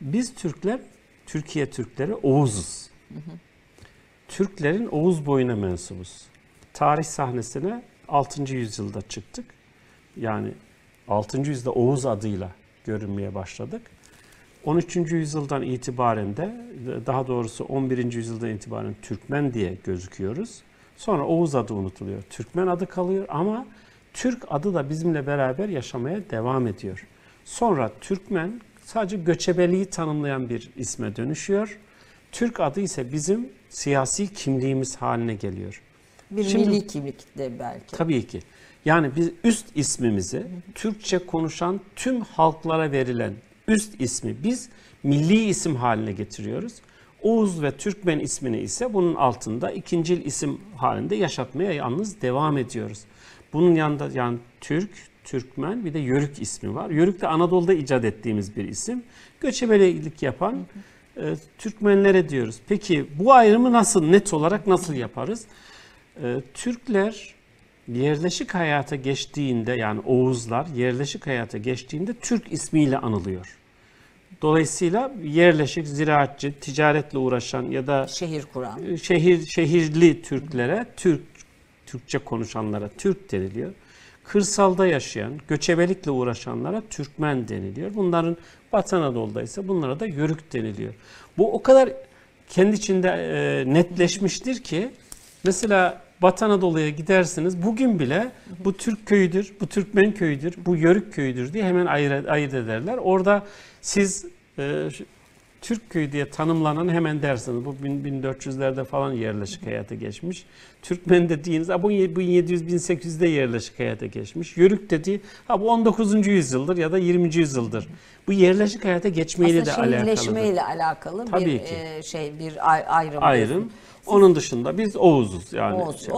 Biz Türkler, Türkiye Türkleri Oğuz'uz. Türklerin Oğuz boyuna mensubuz. Tarih sahnesine 6. yüzyılda çıktık. Yani 6. yüzyılda Oğuz adıyla görünmeye başladık. 13. yüzyıldan itibaren de daha doğrusu 11. yüzyıldan itibaren Türkmen diye gözüküyoruz. Sonra Oğuz adı unutuluyor. Türkmen adı kalıyor ama Türk adı da bizimle beraber yaşamaya devam ediyor. Sonra Türkmen sadece göçebeliği tanımlayan bir isme dönüşüyor. Türk adı ise bizim siyasi kimliğimiz haline geliyor. Bir Şimdi- milli kimlik de belki. Tabii ki. Yani biz üst ismimizi Türkçe konuşan tüm halklara verilen üst ismi biz milli isim haline getiriyoruz. Oğuz ve Türkmen ismini ise bunun altında ikincil isim halinde yaşatmaya yalnız devam ediyoruz. Bunun yanında yani Türk, Türkmen bir de Yörük ismi var. Yörük de Anadolu'da icat ettiğimiz bir isim. Göçebelik yapan e, Türkmenlere diyoruz. Peki bu ayrımı nasıl net olarak nasıl yaparız? E, Türkler yerleşik hayata geçtiğinde yani Oğuzlar yerleşik hayata geçtiğinde Türk ismiyle anılıyor. Dolayısıyla yerleşik, ziraatçı, ticaretle uğraşan ya da Şehir kuran. e, şehir şehirli Türklere Türk Türkçe konuşanlara Türk deniliyor. Kırsalda yaşayan, göçebelikle uğraşanlara Türkmen deniliyor. Bunların Batı ise bunlara da Yörük deniliyor. Bu o kadar kendi içinde e, netleşmiştir ki mesela Batı Anadolu'ya gidersiniz bugün bile bu Türk köyüdür, bu Türkmen köyüdür, bu Yörük köyüdür diye hemen ayırt, ayırt ederler. Orada siz e, Türk köyü diye tanımlanan hemen dersiniz. Bu 1400'lerde falan yerleşik hayata geçmiş. Türkmen dediğiniz bu 1700-1800'de yerleşik hayata geçmiş. Yörük dediği ha bu 19. yüzyıldır ya da 20. yüzyıldır. Bu yerleşik hayata geçmeyle de Aslında alakalı. şehirleşmeyle alakalı bir Tabii ki. e, şey bir ay- ayrım. Ayrım. Onun dışında biz Oğuz'uz yani. Oğuz. Oğuz